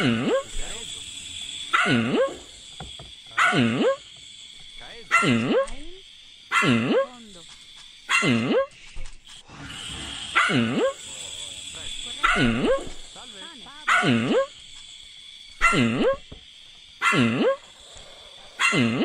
응? 응? 응? 응? 응? 응? 응? 응? 응? 응? 응? 응?